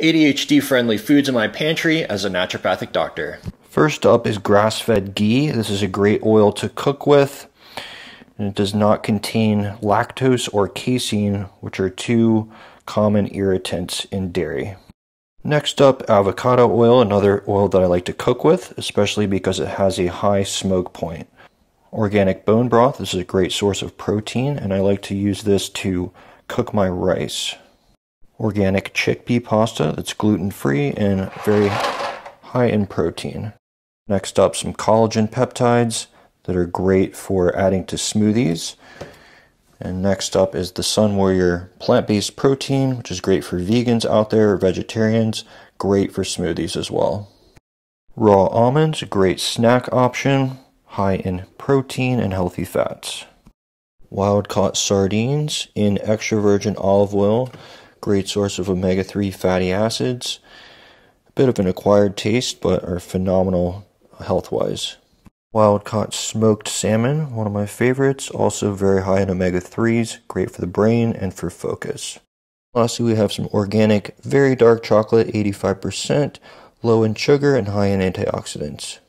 ADHD friendly foods in my pantry as a naturopathic doctor. First up is grass fed ghee. This is a great oil to cook with. And it does not contain lactose or casein, which are two common irritants in dairy. Next up, avocado oil, another oil that I like to cook with, especially because it has a high smoke point. Organic bone broth, this is a great source of protein, and I like to use this to cook my rice. Organic chickpea pasta that's gluten free and very high in protein. Next up, some collagen peptides that are great for adding to smoothies. And next up is the Sunwarrior plant based protein, which is great for vegans out there or vegetarians, great for smoothies as well. Raw almonds, great snack option, high in protein and healthy fats. Wild caught sardines in extra virgin olive oil, great source of omega 3 fatty acids. A bit of an acquired taste, but are phenomenal health wise. Wild caught smoked salmon, one of my favorites, also very high in omega 3s, great for the brain and for focus. Lastly, we have some organic, very dark chocolate, 85%, low in sugar and high in antioxidants.